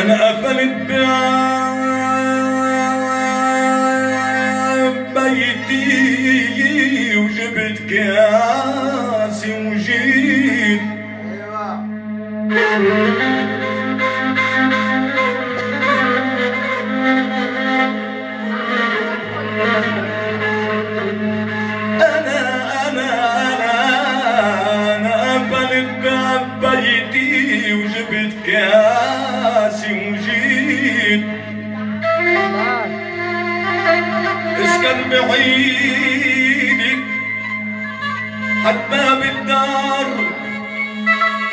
أنا قفلت باب بيتي وجبت كاسي وجيت Yeah. أنا أنا أنا قفلت وجبت كاسي بعيد اسكن بعيدك حد باب الدار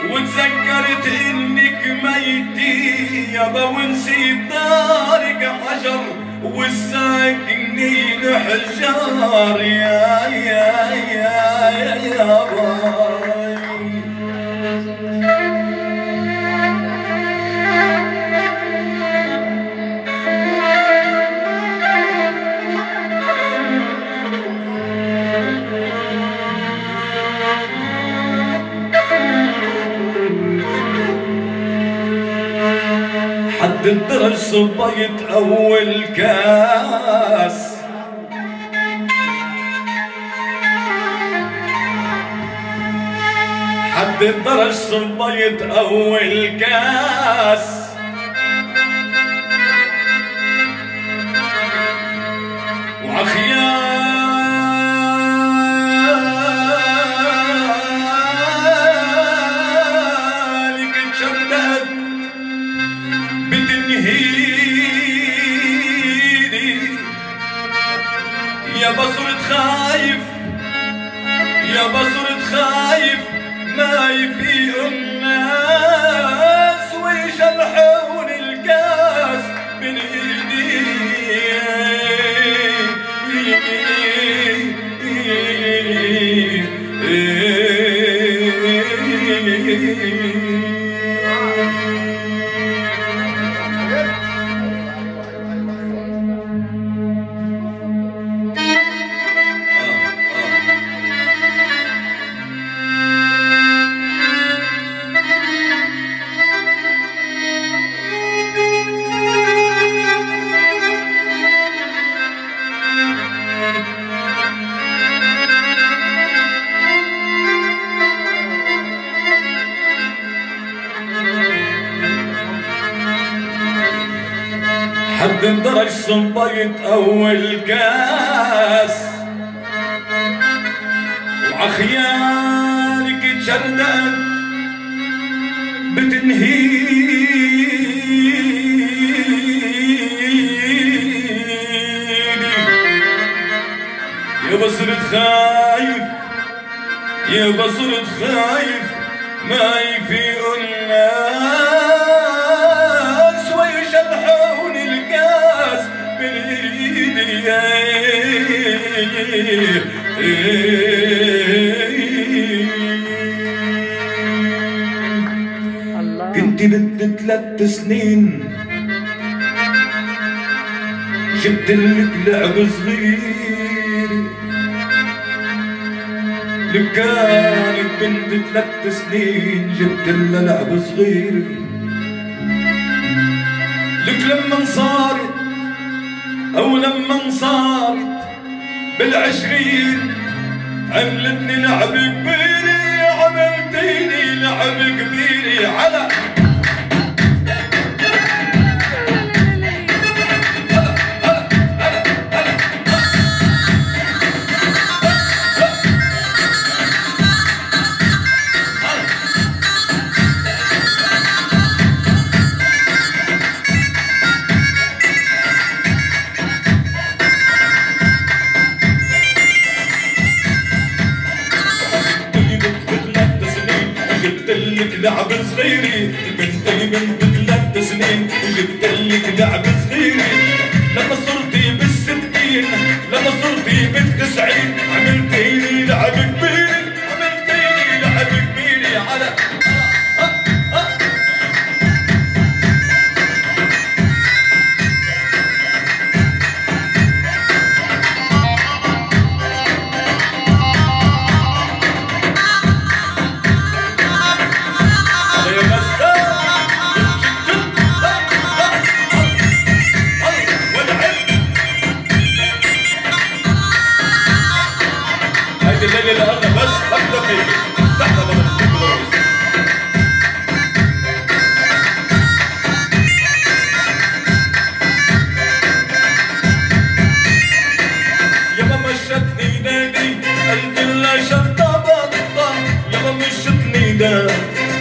وتذكرت إنك ميتي يابا ونسيت دارك حجر والساكنين حجار يا الدرج صبيت أول كاس. حد الدرج صبيت أول كاس. حد درج صبيت أول كاس وعخيالك تشردت بتنهيني. يا بصرة خايف يا بصرة خايف ما يفيق الناس. كنت بنت ثلاث سنين. جبت لك لعب صغير لك كانت بنت ثلاث سنين. جبت لها لعب صغير لك لما صارت أو لما صارت بالعشرين عملتني لعب كبير عملتيني لعب كبير. على صغيري بنتي بنت ثلاث سنين جبت لك لعب صغيري لما صرتي بالستين لما صرتي بالتسعين عملتي هذه الليلة اللي أنا بس أبدا فيك تحت بابا قلت لها شطة بطة يابا مشتني نادي